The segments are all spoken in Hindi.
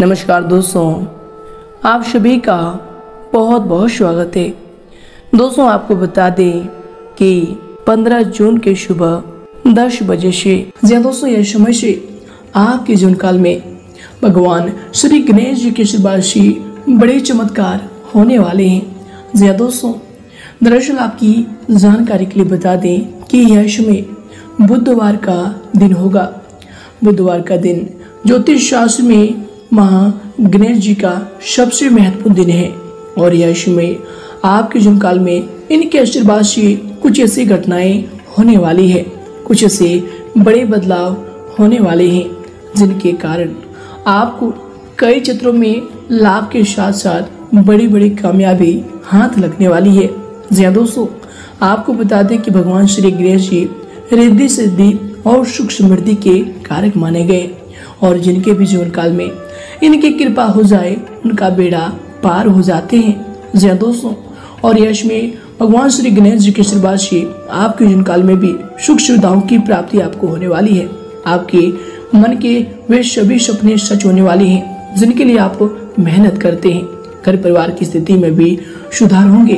नमस्कार दोस्तों, आप सभी का बहुत बहुत स्वागत है। दोस्तों, आपको बता दें कि 15 जून के सुबह 10 बजे से जी दोस्तों, यह समय से आपके जीवन काल में भगवान श्री गणेश जी के से बड़े चमत्कार होने वाले हैं। जी दोस्तों, दरअसल आपकी जानकारी के लिए बता दें कि यह समय बुधवार का दिन होगा। बुधवार का दिन ज्योतिष शास्त्र में महा गणेश जी का सबसे महत्वपूर्ण दिन है और यह समय आपके जीवन काल में इनके आशीर्वाद से कुछ ऐसी घटनाएँ होने वाली है। कुछ ऐसे बड़े बदलाव होने वाले हैं, जिनके कारण आपको कई क्षेत्रों में लाभ के साथ साथ बड़ी बड़ी कामयाबी हाथ लगने वाली है। जी हाँ दोस्तों, आपको बता दें कि भगवान श्री गणेश जी रिद्धि सिद्धि और सुख समृद्धि के कारक माने गए और जिनके भी जीवन काल में इनकी कृपा हो जाए, उनका बेड़ा पार हो जाते हैं। जय दोस्तों, और यश में भगवान श्री गणेश जी के आशीर्वाद से आपके जीवन काल में भी सुख सुविधाओं की प्राप्ति आपको होने वाली है। आपके मन के वे सभी सपने सच होने वाले हैं, जिनके लिए आप मेहनत करते हैं। घर परिवार की स्थिति में भी सुधार होंगे।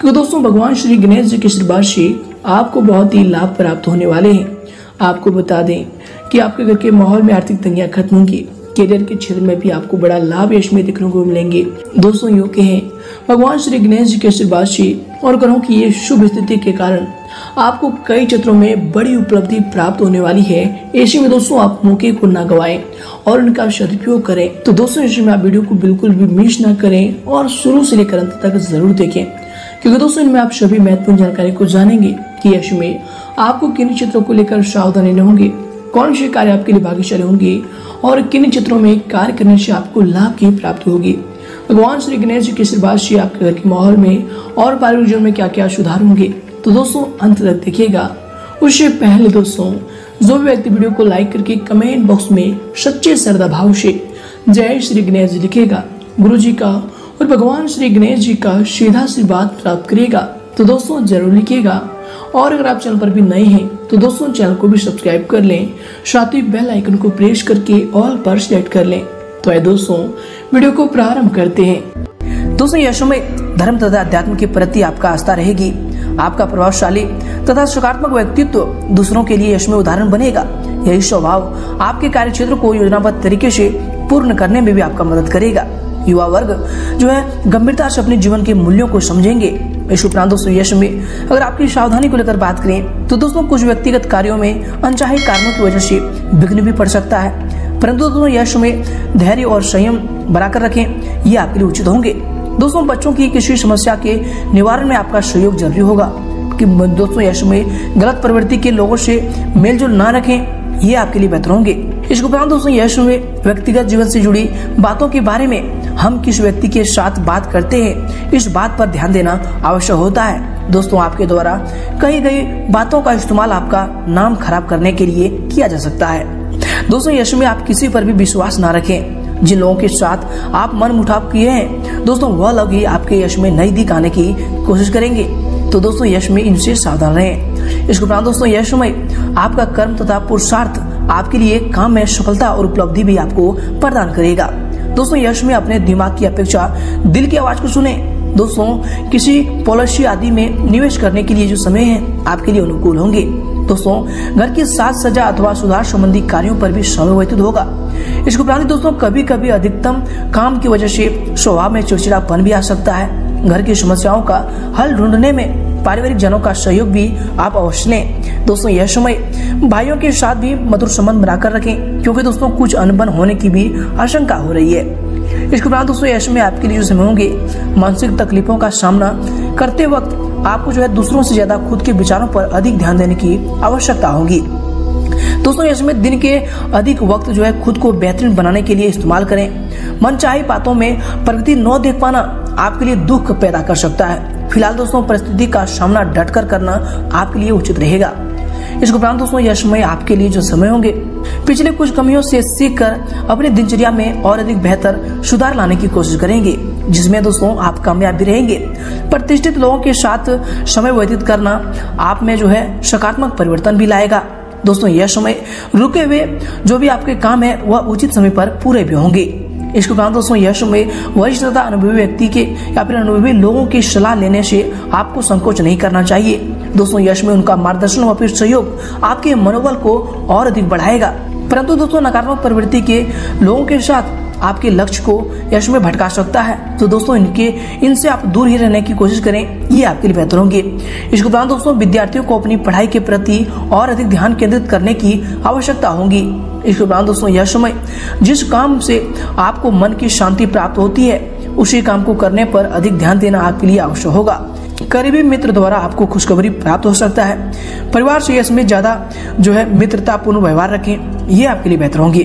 क्योंकि दोस्तों, भगवान श्री गणेश जी के आशीर्वाद से आपको बहुत ही लाभ प्राप्त होने वाले हैं। आपको बता दें कि आपके घर के माहौल में आर्थिक तंगियाँ खत्म होंगी। करियर के क्षेत्र में भी आपको बड़ा लाभ यश में देखने को मिलेंगे। दोस्तों योग हैं। भगवान श्री गणेश जी के आशीर्वाद से और ग्रहों की ये शुभ स्थिति के कारण आपको कई क्षेत्रों में बड़ी उपलब्धि प्राप्त होने वाली है। ऐसे में दोस्तों, आप मौके को ना गवाएँ और उनका सदुपयोग करें। तो दोस्तों, ऐसे में आप वीडियो को बिल्कुल भी मिस ना करें और शुरू से लेकर अंत तक ज़रूर देखें। क्योंकि दोस्तों, इनमें आप सभी महत्वपूर्ण जानकारी को जानेंगे कि यश में आपको किन क्षेत्रों को लेकर सावधानी होंगे, कौन से कार्य आपके लिए भाग्यशाली होंगे और किन क्षेत्रों में कार्य करने से आपको लाभ की प्राप्ति होगी। भगवान श्री गणेश जी के आशीर्वाद से आपके घर के माहौल में और पारिवारिक जीवन में क्या क्या सुधार होंगे तो दोस्तों अंत तक देखिएगा। उससे पहले दोस्तों, जो भी व्यक्ति वीडियो को लाइक करके कमेंट बॉक्स में सच्चे श्रद्धा भाव से जय श्री गणेश जी लिखेगा गुरु जी का और भगवान श्री गणेश जी का सीधा आशीर्वाद प्राप्त करेगा तो दोस्तों ज़रूर लिखिएगा। और अगर आप चैनल पर भी नए हैं तो दोस्तों चैनल को भी सब्सक्राइब कर लें, साथ ही बेल आइकन को प्रेस करके ऑल पर सिलेक्ट कर लें। तो है दोस्तों, वीडियो को प्रारंभ करते हैं। दोस्तों, यह समय धर्म तथा अध्यात्म के प्रति आपका आस्था रहेगी। आपका प्रभावशाली तथा सकारात्मक व्यक्तित्व दूसरों के लिए यश में उदाहरण बनेगा। यही स्वभाव आपके कार्य क्षेत्र को योजनाबद्ध तरीके से पूर्ण करने में भी आपका मदद करेगा। युवा वर्ग जो है गंभीरता से अपने जीवन के मूल्यों को समझेंगे। इस उपरांत दोस्तों यश में अगर आपकी सावधानी को लेकर बात करें तो दोस्तों कुछ व्यक्तिगत कार्यों में अनचाहे कारणों की वजह से विघ्न भी पड़ सकता है। परंतु दोस्तों यश में धैर्य और संयम बनाकर रखें, ये आपके लिए उचित होंगे। दोस्तों बच्चों की किसी समस्या के निवारण में आपका सहयोग ज़रूरी होगा कि दोस्तों यश में गलत प्रवृत्ति के लोगों से मेलजोल ना रखें। ये आपके लिए बेहतर होंगे। इसके उपरांत दोस्तों यश में व्यक्तिगत जीवन से जुड़ी बातों के बारे में। हम किस व्यक्ति के साथ बात करते हैं, इस बात पर ध्यान देना आवश्यक होता है। दोस्तों, आपके द्वारा कही गई बातों का इस्तेमाल आपका नाम खराब करने के लिए किया जा सकता है। दोस्तों यश में आप किसी पर भी विश्वास ना रखें। जिन लोगों के साथ आप मन मुठाव किए हैं, दोस्तों, वह लोग ही आपके यश में नई दिख आने की कोशिश करेंगे। तो दोस्तों यश में इनसे सावधान रहें। इसके उपरांत दोस्तों, यश में आपका कर्म तथा पुरुषार्थ आपके लिए काम में सफलता और उपलब्धि भी आपको प्रदान करेगा। दोस्तों, यश में अपने दिमाग की अपेक्षा दिल की आवाज़ को सुने। दोस्तों, किसी पॉलिसी आदि में निवेश करने के लिए जो समय है, आपके लिए अनुकूल होंगे। दोस्तों, घर की साज सजा अथवा सुधार संबंधी कार्यों पर भी समय व्यतीत होगा। इसके उपरांत दोस्तों कभी कभी अधिकतम काम की वजह से स्वभाव में चिड़चिड़ापन भी आ सकता है। घर की समस्याओं का हल ढूँढने में पारिवारिक जनों का सहयोग भी आप अवश्य लें। दोस्तों, यह समय भाइयों के साथ भी मधुर संबंध बनाकर रखें, क्योंकि दोस्तों, कुछ अनबन होने की भी आशंका हो रही है। इसके उपरांत दोस्तों, यह समय आपके लिए जो समय होंगे। मानसिक तकलीफों का सामना करते वक्त आपको जो है दूसरों से ज़्यादा खुद के विचारों पर अधिक ध्यान देने की आवश्यकता होगी। दोस्तों इसमें दिन के अधिक वक्त जो है खुद को बेहतरीन बनाने के लिए इस्तेमाल करें। मन चाहे बातों में प्रगति न देख पाना आपके लिए दुख पैदा कर सकता है। फ़िलहाल दोस्तों, परिस्थिति का सामना डटकर करना आपके लिए उचित रहेगा। इसके उपरांत दोस्तों, यह समय आपके लिए जो समय होंगे, पिछले कुछ कमियों से सीख कर अपनी दिनचर्या में और अधिक बेहतर सुधार लाने की कोशिश करेंगे, जिसमें दोस्तों, आप कामयाब भी रहेंगे। प्रतिष्ठित लोगों के साथ समय व्यतीत करना आप में जो है सकारात्मक परिवर्तन भी लाएगा। दोस्तों, यह समय रुके हुए जो भी आपके काम है, वह उचित समय पर पूरे भी होंगे। इसके कहा, दोस्तों यश में वरिष्ठ तथा अनुभवी व्यक्ति के या फिर अनुभवी लोगों की सलाह लेने से आपको संकोच नहीं करना चाहिए। दोस्तों, यश में उनका मार्गदर्शन और फिर सहयोग आपके मनोबल को और अधिक बढ़ाएगा। परंतु, दोस्तों, नकारात्मक प्रवृत्ति के लोगों के साथ आपके लक्ष्य को यश में भटका सकता है। तो दोस्तों, इनके, इनसे आप दूर ही रहने की कोशिश करें। ये आपके लिए बेहतर होंगे। इसके उपरांत दोस्तों, विद्यार्थियों को अपनी पढ़ाई के प्रति और अधिक ध्यान केंद्रित करने की आवश्यकता होगी। इसके उपरांत दोस्तों, यह समय जिस काम से आपको मन की शांति प्राप्त होती है, उसी काम को करने पर अधिक ध्यान देना आपके लिए आवश्यक होगा। करीबी मित्र द्वारा आपको खुशखबरी प्राप्त हो सकता है। परिवार से इसमें ज़्यादा जो है मित्रतापूर्ण व्यवहार रखें। ये आपके लिए बेहतर होंगे।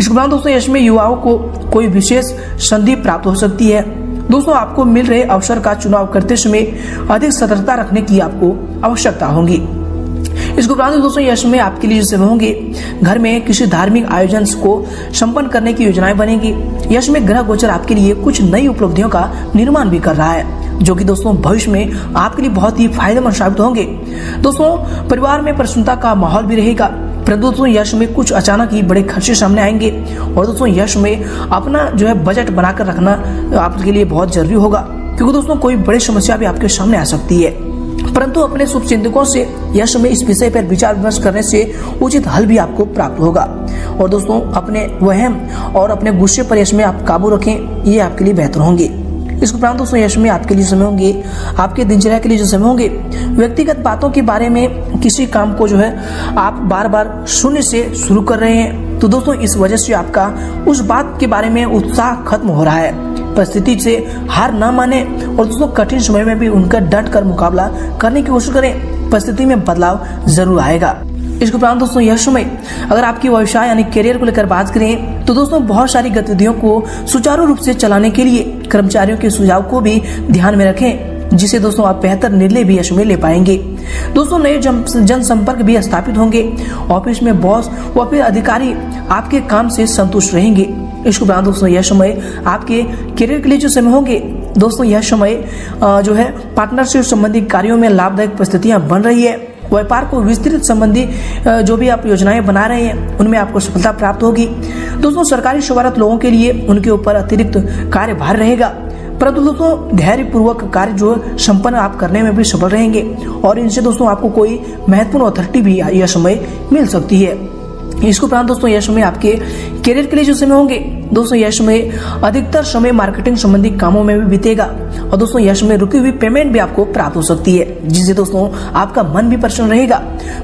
इसके बाद दोस्तों इसमें युवाओं को कोई विशेष संधि प्राप्त हो सकती है। दोस्तों, आपको मिल रहे अवसर का चुनाव करते समय अधिक सतर्कता रखने की आपको आवश्यकता होगी। इसके उपरांत दोस्तों, यश में आपके लिए जैसे होंगे, घर में किसी धार्मिक आयोजन को संपन्न करने की योजनाएँ बनेगी। यश में ग्रह गोचर आपके लिए कुछ नई उपलब्धियों का निर्माण भी कर रहा है, जो कि दोस्तों, भविष्य में आपके लिए बहुत ही फ़ायदेमंद साबित होंगे। दोस्तों, परिवार में प्रसन्नता का माहौल भी रहेगा। परंतु दोस्तों यश में कुछ अचानक ही बड़े खर्चे सामने आएँगे और दोस्तों यश में अपना जो है बजट बनाकर रखना आपके लिए बहुत ज़रूरी होगा, क्योंकि दोस्तों कोई बड़ी समस्या भी आपके सामने आ सकती है। परंतु अपने शुभ चिंतकों से यश में इस विषय पर विचार विमर्श करने से उचित हल भी आपको प्राप्त होगा। और दोस्तों अपने वहम और अपने गुस्से पर यश में आप काबू रखें, ये आपके लिए बेहतर होंगे। इस उपरांत दोस्तों यश में आपके लिए समय होंगे, आपके दिनचर्या के लिए जो समय होंगे, व्यक्तिगत बातों के बारे में किसी काम को जो है आप बार बार शून्य से शुरू कर रहे हैं। तो दोस्तों, इस वजह से आपका उस बात के बारे में उत्साह खत्म हो रहा है। परिस्थिति से हार न माने और दोस्तों, कठिन समय में भी उनका डट कर मुकाबला करने की कोशिश करें। परिस्थिति में बदलाव ज़रूर आएगा। इसके उपरांत दोस्तों यह समय अगर आपकी व्यवसाय यानी करियर को लेकर बात करें तो दोस्तों, बहुत सारी गतिविधियों को सुचारू रूप से चलाने के लिए, कर्मचारियों के सुझाव को भी ध्यान में रखें जिसे दोस्तों आप बेहतर निर्णय भी यश में ले पाएँगे। दोस्तों, नए जनसंपर्क भी स्थापित होंगे। ऑफ़िस में बॉस व फिर अधिकारी आपके काम से संतुष्ट रहेंगे। इसके उपरांत दोस्तों यह समय आपके करियर के लिए जो समय होंगे, दोस्तों यह समय जो है पार्टनरशिप संबंधी कार्यों में लाभदायक परिस्थितियाँ बन रही है। व्यापार को विस्तृत संबंधी जो भी आप योजनाएँ बना रहे हैं, उनमें आपको सफलता प्राप्त होगी। दोस्तों, सरकारी सेवारत लोगों के लिए उनके ऊपर अतिरिक्त कार्यभार रहेगा। परंतु दोस्तों धैर्य पूर्वक कार्य जो संपन्न आप करने में भी सफल रहेंगे और इनसे दोस्तों आपको कोई महत्वपूर्ण अथॉरिटी भी यह समय मिल सकती है। इसको उपरांत दोस्तों, यह समय आपके करियर के लिए जो समय होंगे दोस्तों यह समय अधिकतर समय मार्केटिंग संबंधी कामों में भी बीतेगा और दोस्तों यह समय रुकी हुई पेमेंट भी आपको प्राप्त हो सकती है। जिससे दोस्तों, आपका मन भी प्रसन्न रहेगा।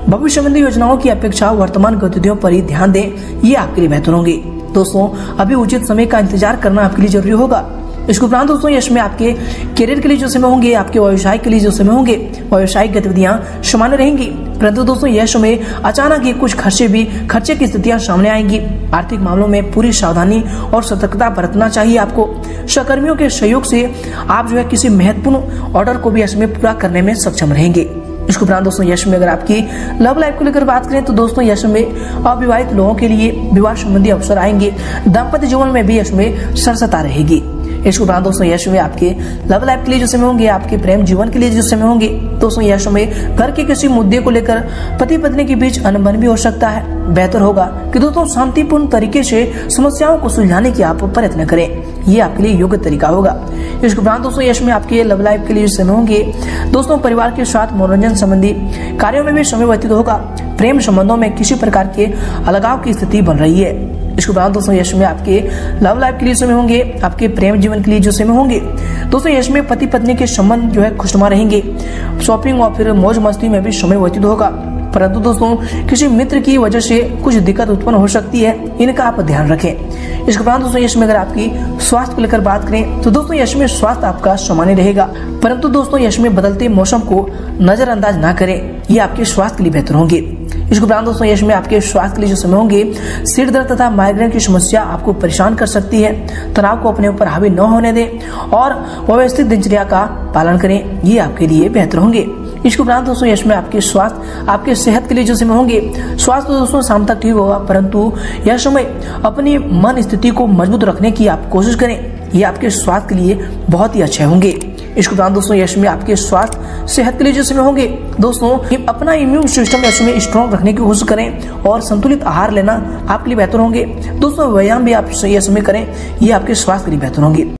भविष्य संबंधी योजनाओं की अपेक्षा वर्तमान गतिविधियों पर ही ध्यान दें, ये आपके लिए बेहतर होंगे। दोस्तों, अभी उचित समय का इंतज़ार करना आपके लिए ज़रूरी होगा। इसके उपरांत दोस्तों, यश में आपके करियर के लिए जो समय होंगे, आपके व्यवसाय के लिए जो समय होंगे, व्यवसायिक गतिविधियाँ सामान्य रहेंगी। परंतु दोस्तों, यह समय अचानक ही कुछ खर्चे भी, खर्चे की स्थितियाँ सामने आएँगी। आर्थिक मामलों में पूरी सावधानी और सतर्कता बरतना चाहिए आपको। सहकर्मियों के सहयोग से आप जो है किसी महत्वपूर्ण ऑर्डर को भी इसमें पूरा करने में सक्षम रहेंगे। इसके उपरांत दोस्तों, यश में अगर आपकी लव लाइफ को लेकर बात करें तो दोस्तों, यश में अविवाहित लोगों के लिए विवाह संबंधी अवसर आएँगे। दाम्पत्य जीवन में भी यश में सरसता रहेगी। इसके उपरांत दोस्तों, यश में आपके लव लाइफ के लिए जो समय होंगे, आपके प्रेम जीवन के लिए जो समय होंगे, दोस्तों, यश में घर के किसी मुद्दे को लेकर पति पत्नी के बीच अनबन भी हो सकता है। बेहतर होगा कि दोस्तों, शांतिपूर्ण तरीके से समस्याओं को सुलझाने की आप प्रयत्न करें। ये आपके लिए योग्य तरीका होगा। इसके उपरांत दोस्तों, यश में आपके लव लाइफ के लिए समय होंगे, दोस्तों, परिवार के साथ मनोरंजन संबंधी कार्यों में भी समय व्यतीत होगा। प्रेम संबंधों में किसी प्रकार के अलगाव की स्थिति बन रही है। इसके बाद दोस्तों यश में आपके लव लाइफ के लिए समय होंगे, आपके प्रेम जीवन के लिए जो समय होंगे। दोस्तों यश में पति पत्नी के संबंध जो है खुशनुमा रहेंगे। शॉपिंग और फिर मौज मस्ती में भी समय व्यतीत होगा। परंतु दोस्तों किसी मित्र की वजह से कुछ दिक्कत उत्पन्न हो सकती है, इनका आप ध्यान रखें। इसके बाद दोस्तों यश में अगर आपकी स्वास्थ्य को लेकर बात करें तो दोस्तों यश में स्वास्थ्य आपका सामान्य रहेगा। परंतु दोस्तों यश में बदलते मौसम को नजरअंदाज ना करें, ये आपके स्वास्थ्य के लिए बेहतर होंगे। इसके उपरांत दोस्तों, यश में आपके स्वास्थ्य के लिए जो समय होंगे, सिर दर्द तथा माइग्रेन की समस्या आपको परेशान कर सकती है। तनाव को अपने ऊपर हावी न होने दें और व्यवस्थित दिनचर्या का पालन करें। ये आपके लिए बेहतर होंगे। इसके उपरांत दोस्तों, यश में आपके स्वास्थ्य, आपके सेहत के लिए जो समय होंगे, स्वास्थ्य तो दोस्तों शाम तक ठीक होगा, परंतु यह समय अपनी मन स्थिति को मज़बूत रखने की आप कोशिश करें। ये आपके स्वास्थ्य के लिए बहुत ही अच्छे होंगे। इसके उपरांत दोस्तों, यश में आपके स्वास्थ्य सेहत के लिए जैसे होंगे। दोस्तों अपना इम्यून सिस्टम समय स्ट्रॉन्ग रखने की कोशिश करें और संतुलित आहार लेना आपके लिए बेहतर होंगे। दोस्तों, व्यायाम भी आप सही समय करें, ये आपके स्वास्थ्य के लिए बेहतर होंगे।